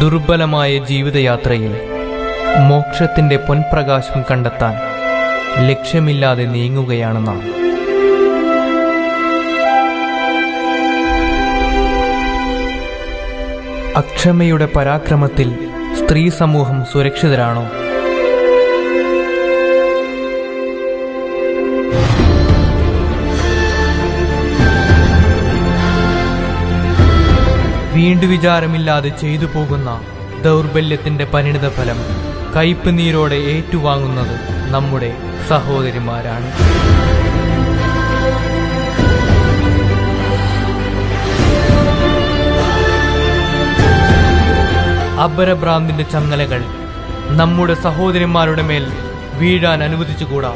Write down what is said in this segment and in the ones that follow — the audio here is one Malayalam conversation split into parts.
ദുർബലമായ ജീവിതയാത്രയിൽ മോക്ഷത്തിന്റെ പൊൻപ്രകാശം കണ്ടെത്താൻ ലക്ഷ്യമില്ലാതെ നീങ്ങുകയാണ് നാം. അക്ഷമയുടെ പരാക്രമത്തിൽ സ്ത്രീ സമൂഹം സുരക്ഷിതരാണോ? വീണ്ടു വിചാരമില്ലാതെ ചെയ്തു പോകുന്ന ദൗർബല്യത്തിന്റെ പരിണിത ഫലം കയ്പ് നീരോടെ ഏറ്റുവാങ്ങുന്നത് നമ്മുടെ സഹോദരിമാരാണ്. അപരഭ്രാന്തിന്റെ ചങ്ങലകൾ നമ്മുടെ സഹോദരിമാരുടെ മേൽ വീഴാൻ അനുവദിച്ചുകൂടാ?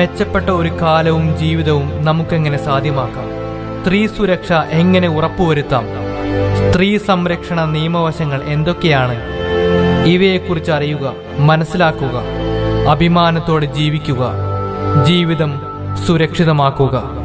മെച്ചപ്പെട്ട ഒരു കാലവും ജീവിതവും നമുക്കെങ്ങനെ സാധ്യമാക്കാം? സ്ത്രീ സുരക്ഷ എങ്ങനെ ഉറപ്പുവരുത്താം? സ്ത്രീ സംരക്ഷണ നിയമവശങ്ങൾ എന്തൊക്കെയാണ്? ഇവയെക്കുറിച്ച് അറിയുക മനസ്സിലാക്കുക അഭിമാനത്തോടെ ജീവിക്കുക ജീവിതം സുരക്ഷിതമാക്കുക.